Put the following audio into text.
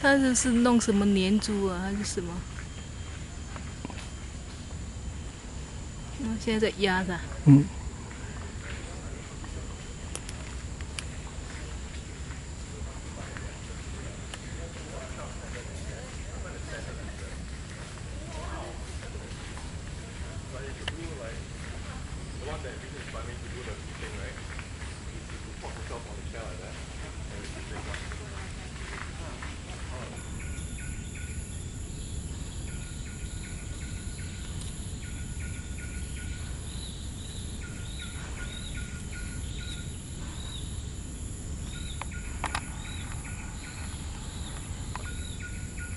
他这是弄什么粘珠啊？还是什么？我现在在压的。but if you do like the one that we need is money to do the thing right?